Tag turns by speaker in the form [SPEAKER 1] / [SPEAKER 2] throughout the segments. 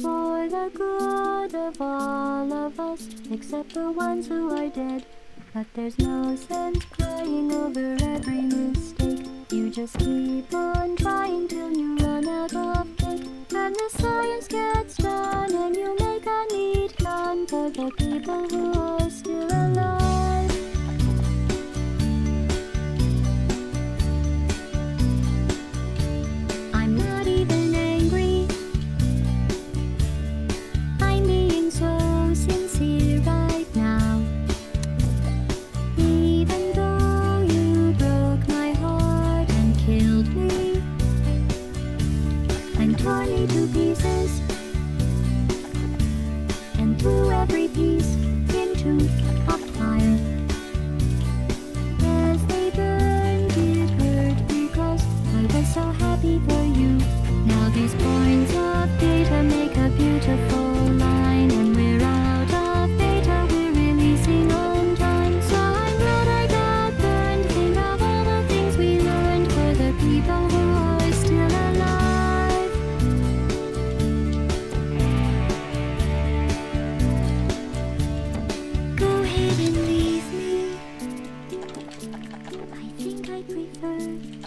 [SPEAKER 1] for the good of all of us, except the ones who are dead. But there's no sense crying over every mistake. You just keep on trying till you run out of cake, and the science gets done.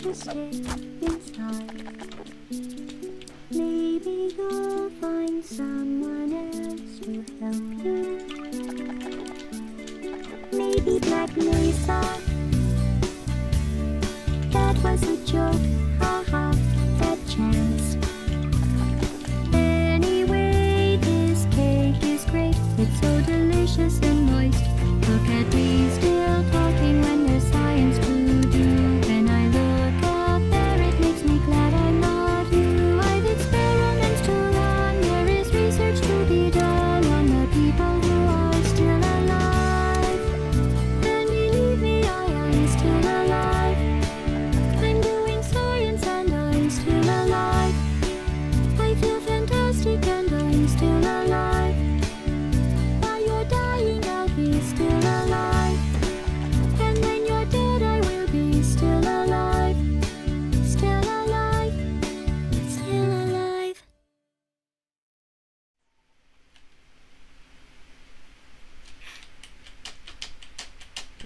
[SPEAKER 1] Just stay inside. Maybe you'll find someone else to help you. Maybe Black Mesa. That was a joke.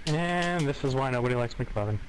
[SPEAKER 2] And this is why nobody likes McLovin.